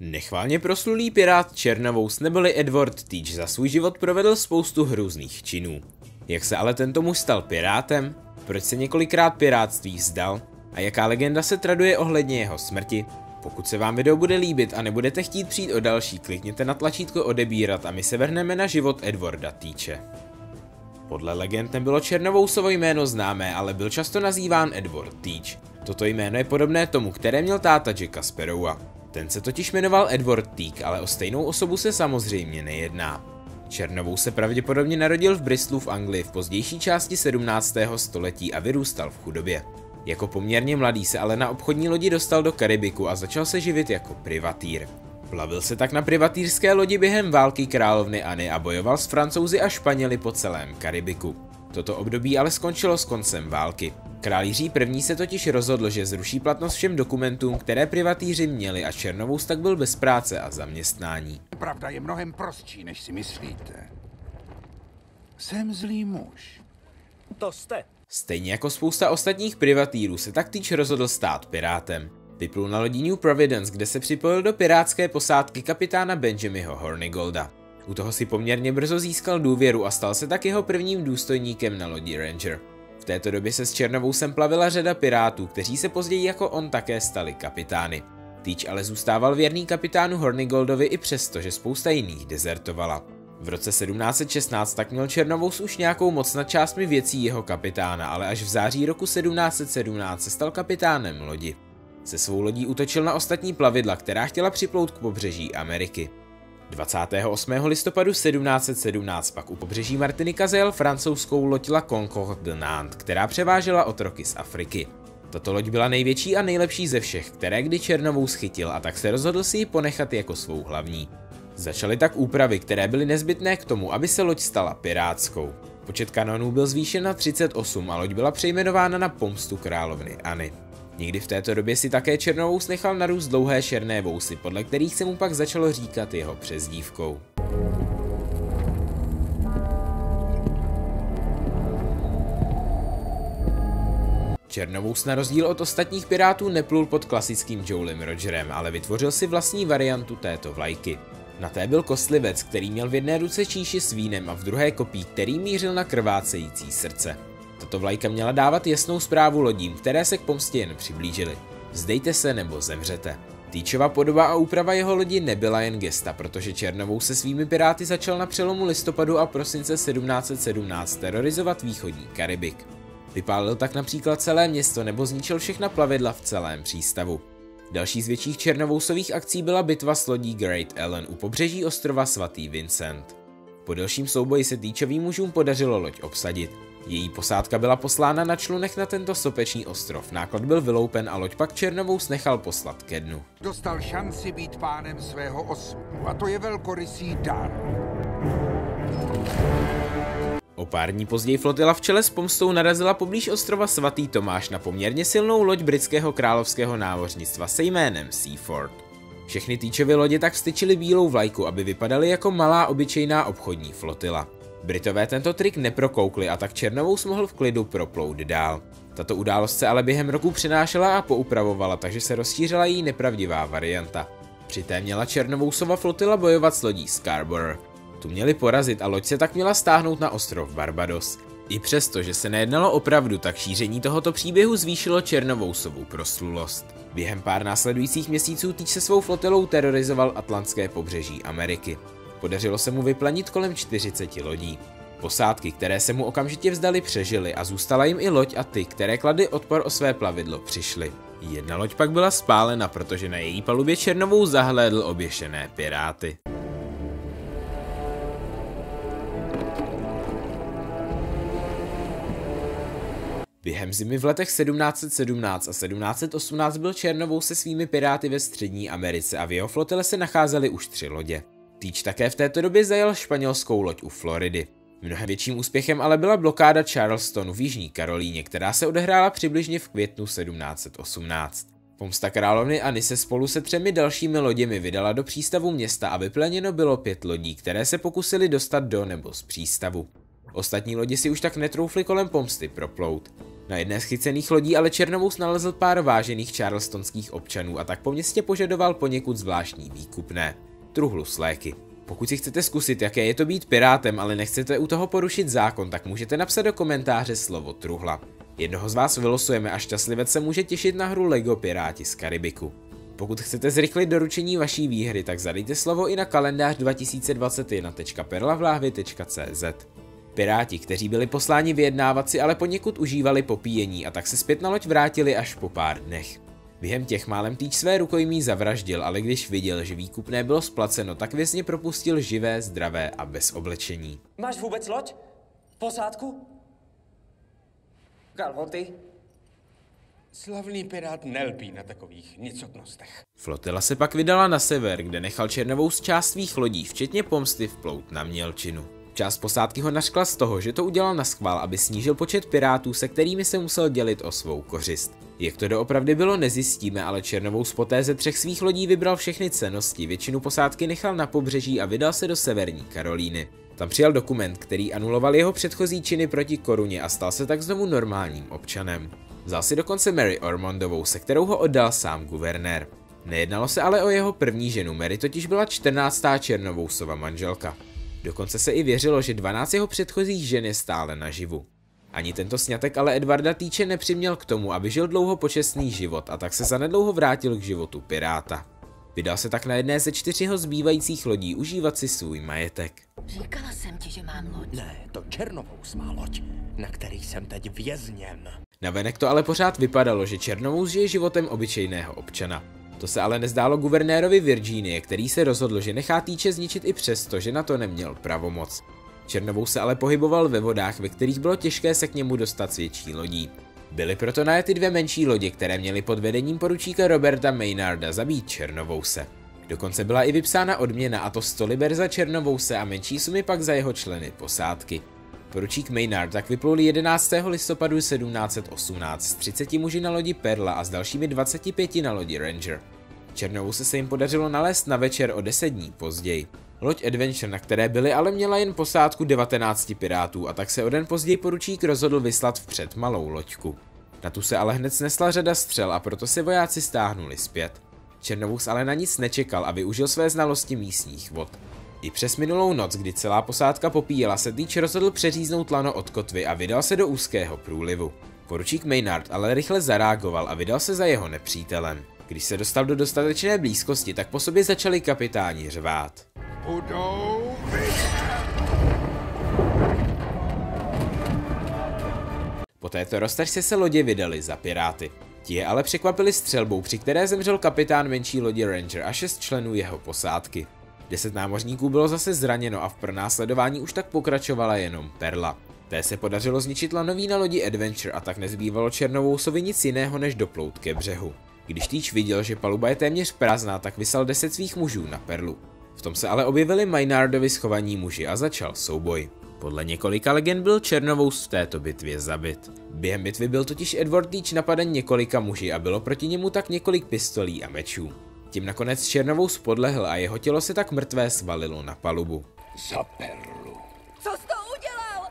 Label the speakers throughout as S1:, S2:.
S1: Nechválně proslulý pirát Černovous neboli Edward Teach za svůj život provedl spoustu hrůzných činů. Jak se ale tento muž stal pirátem? Proč se několikrát pirátství vzdal? A jaká legenda se traduje ohledně jeho smrti? Pokud se vám video bude líbit a nebudete chtít přijít o další, klikněte na tlačítko odebírat a my se vrhneme na život Edwarda Týče. Podle legend nebylo Černovousovo jméno známé, ale byl často nazýván Edward Teach. Toto jméno je podobné tomu, které měl táta Jacka Sparrowa. Ten se totiž jmenoval Edward Teak, ale o stejnou osobu se samozřejmě nejedná. Černovou se pravděpodobně narodil v Bristolu v Anglii v pozdější části 17. století a vyrůstal v chudobě. Jako poměrně mladý se ale na obchodní lodi dostal do Karibiku a začal se živit jako privatýr. Plavil se tak na privatýrské lodi během války královny Anny a bojoval s francouzi a Španěli po celém Karibiku. Toto období ale skončilo s koncem války. Král Jiří I. se totiž rozhodl, že zruší platnost všem dokumentům, které privatýři měli a Černovous tak byl bez práce a zaměstnání.
S2: Pravda je mnohem prostší, než si myslíte. Jsem zlý muž.
S3: To jste.
S1: Stejně jako spousta ostatních privatýrů se tak týč rozhodl stát pirátem. Vyplul na lodí New Providence, kde se připojil do pirátské posádky kapitána Benjamiho Hornigolda. U toho si poměrně brzo získal důvěru a stal se tak jeho prvním důstojníkem na lodi Ranger. V této době se s Černovousem plavila řada pirátů, kteří se později jako on také stali kapitány. Týč ale zůstával věrný kapitánu Hornigoldovi i přesto, že spousta jiných dezertovala. V roce 1716 tak měl Černovous už nějakou moc nad částmi věcí jeho kapitána, ale až v září roku 1717 se stal kapitánem lodi. Se svou lodí útočil na ostatní plavidla, která chtěla připlout k pobřeží Ameriky. 28. listopadu 1717 pak u pobřeží Martinika zajel francouzskou loď La Concorde de Nantes, která převážela otroky z Afriky. Tato loď byla největší a nejlepší ze všech, které kdy Černovou schytil a tak se rozhodl si ji ponechat jako svou hlavní. Začaly tak úpravy, které byly nezbytné k tomu, aby se loď stala pirátskou. Počet kanonů byl zvýšen na 38 a loď byla přejmenována na pomstu královny Anny. Někdy v této době si také Černovous nechal narůst dlouhé černé vousy, podle kterých se mu pak začalo říkat jeho přezdívkou. Černovous na rozdíl od ostatních pirátů neplul pod klasickým Jolem Rogerem, ale vytvořil si vlastní variantu této vlajky. Na té byl kostlivec, který měl v jedné ruce číši s vínem a v druhé kopí, který mířil na krvácející srdce. Tato vlajka měla dávat jasnou zprávu lodím, které se k pomstě jen přiblížily. Vzdejte se nebo zemřete. Týčova podoba a úprava jeho lodi nebyla jen gesta, protože Černovou se svými piráty začal na přelomu listopadu a prosince 1717 terorizovat východní Karibik. Vypálil tak například celé město nebo zničil všechna plavidla v celém přístavu. Další z větších černovousových akcí byla bitva s lodí Great Ellen u pobřeží ostrova svatý Vincent. Po delším souboji se týčovým mužům podařilo loď obsadit. Její posádka byla poslána na člunech na tento sopečný ostrov, náklad byl vyloupen a loď pak Černovou nechal poslat ke dnu.
S2: Dostal šanci být pánem svého osudu a to je velkorysý dar.
S1: O pár dní později flotila v čele s pomstou narazila poblíž ostrova svatý Tomáš na poměrně silnou loď britského královského námořnictva se jménem Seaford. Všechny týčovy lodě tak vstyčily bílou vlajku, aby vypadaly jako malá obyčejná obchodní flotila. Britové tento trik neprokoukli a tak Černovou mohl v klidu proplout dál. Tato událost se ale během roku přenášela a poupravovala, takže se rozšířila její nepravdivá varianta. Při měla Černovousova flotila bojovat s lodí Scarborough. Tu měli porazit a loď se tak měla stáhnout na ostrov Barbados. I přesto, že se nejednalo opravdu, tak šíření tohoto příběhu zvýšilo Černovousovu proslulost. Během pár následujících měsíců týč se svou flotilou terorizoval atlantské pobřeží Ameriky. Podařilo se mu vyplanit kolem 40 lodí. Posádky, které se mu okamžitě vzdali, přežily a zůstala jim i loď a ty, které kladly odpor o své plavidlo, přišly. Jedna loď pak byla spálena, protože na její palubě Černovou zahlédl oběšené piráty. Během zimy v letech 1717 a 1718 byl Černovou se svými piráty ve střední Americe a v jeho flotile se nacházely už tři lodě. Týč také v této době zajel španělskou loď u Floridy. Mnohem větším úspěchem ale byla blokáda Charlestonu v Jižní Karolíně, která se odehrála přibližně v květnu 1718. Pomsta královny Anny se spolu se třemi dalšími loděmi vydala do přístavu města a vypleněno bylo pět lodí, které se pokusili dostat do nebo z přístavu. Ostatní lodi si už tak netroufli kolem pomsty proplout. Na jedné z chycených lodí ale Černovous nalezl pár vážených charlestonských občanů a tak po městě požadoval poněkud zvláštní výkupné. Truhlu s léky. Pokud si chcete zkusit, jaké je to být pirátem, ale nechcete u toho porušit zákon, tak můžete napsat do komentáře slovo truhla. Jednoho z vás vylosujeme a šťastlivec se může těšit na hru LEGO Piráti z Karibiku. Pokud chcete zrychlit doručení vaší výhry, tak zadejte slovo i na kalendář 2021.perlavlahvy.cz. Piráti, kteří byli posláni vyjednávat si ale poněkud užívali popíjení a tak se zpět na loď vrátili až po pár dnech. Během těch málem týč své rukojmí zavraždil, ale když viděl, že výkupné bylo splaceno, tak vězně propustil živé, zdravé a bez oblečení.
S3: Máš vůbec loď? Posádku? Kalhoty?
S4: Slavný pirát nelpí na takových nicotnostech.
S1: Flotila se pak vydala na sever, kde nechal Černovou z část svých lodí, včetně pomsty, vplout na Mělčinu. Část posádky ho naškla z toho, že to udělal na schvál, aby snížil počet pirátů, se kterými se musel dělit o svou kořist. Jak to doopravdy bylo, nezjistíme, ale Černovou z poté ze třech svých lodí vybral všechny cenosti, většinu posádky nechal na pobřeží a vydal se do severní Karolíny. Tam přijal dokument, který anuloval jeho předchozí činy proti koruně a stal se tak znovu normálním občanem. Vzal si dokonce Mary Ormondovou, se kterou ho oddal sám guvernér. Nejednalo se ale o jeho první ženu, Mary totiž byla 14. Černovousova manželka. Dokonce se i věřilo, že 12 jeho předchozích žen je stále naživu. Ani tento snětek ale Edvarda Týče nepřiměl k tomu, aby žil dlouho počestný život a tak se zanedlouho vrátil k životu piráta. Vydal se tak na jedné ze čtyřiho zbývajících lodí užívat si svůj majetek.
S5: Říkala jsem ti, že mám loď.
S4: Ne, to černovou má loď, na který jsem teď vězněm.
S1: Navenek to ale pořád vypadalo, že Černovou žije životem obyčejného občana. To se ale nezdálo guvernérovi Virginie, který se rozhodl, že nechá týče zničit i přesto, že na to neměl pravomoc. Černovou se ale pohyboval ve vodách, ve kterých bylo těžké se k němu dostat s větší lodí. Byly proto najety dvě menší lodě, které měly pod vedením poručíka Roberta Maynarda zabít Černovouse. Dokonce byla i vypsána odměna a to 100 liber za Černovouse a menší sumy pak za jeho členy posádky. Poručík Maynard tak vyplul 11. listopadu 1718 s 30 muži na lodi Perla a s dalšími 25 na lodi Ranger. Černovouse se jim podařilo nalézt na večer o 10 dní později. Loď Adventure, na které byly, ale měla jen posádku 19 pirátů a tak se o den později poručík rozhodl vyslat vpřed malou loďku. Na tu se ale hned snesla řada střel a proto se vojáci stáhnuli zpět. Černovus ale na nic nečekal a využil své znalosti místních vod. I přes minulou noc, kdy celá posádka popíjela, se Týč rozhodl přeříznout lano od kotvy a vydal se do úzkého průlivu. Poručík Maynard ale rychle zareagoval a vydal se za jeho nepřítelem. Když se dostal do dostatečné blízkosti, tak po sobě začali kapitáni řvát.
S2: Budou
S1: Po této roztažce se lodě vydali za piráty. Ti je ale překvapili střelbou, při které zemřel kapitán menší lodě Ranger a šest členů jeho posádky. Deset námořníků bylo zase zraněno a v pronásledování už tak pokračovala jenom Perla. Té se podařilo zničit lanový na lodi Adventure a tak nezbývalo Černovousovi nic jiného než doplout ke břehu. Když Týč viděl, že paluba je téměř prázdná, tak vysal deset svých mužů na Perlu. V tom se ale objevili Maynardovi schovaní muži a začal souboj. Podle několika legend byl Černovous v této bitvě zabit. Během bitvy byl totiž Edward Teach napaden několika muži a bylo proti němu tak několik pistolí a mečů. Tím nakonec Černovous podlehl a jeho tělo se tak mrtvé svalilo na palubu.
S2: za perlu.
S5: Co jsi to udělal?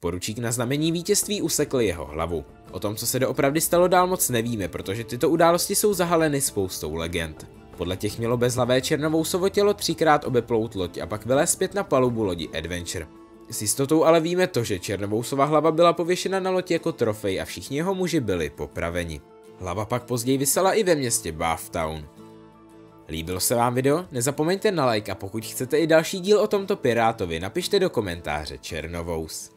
S1: Poručík na znamení vítězství usekl jeho hlavu. O tom, co se doopravdy stalo dál moc nevíme, protože tyto události jsou zahaleny spoustou legend. Podle těch mělo bezhlavé Černovousovo tělo třikrát obeplout loď a pak vylézt zpět na palubu lodi Adventure. S jistotou ale víme to, že Černovousova hlava byla pověšena na loď jako trofej a všichni jeho muži byli popraveni. Hlava pak později vysela i ve městě Bathtown. Líbilo se vám video? Nezapomeňte na like a pokud chcete i další díl o tomto pirátovi, napište do komentáře Černovous.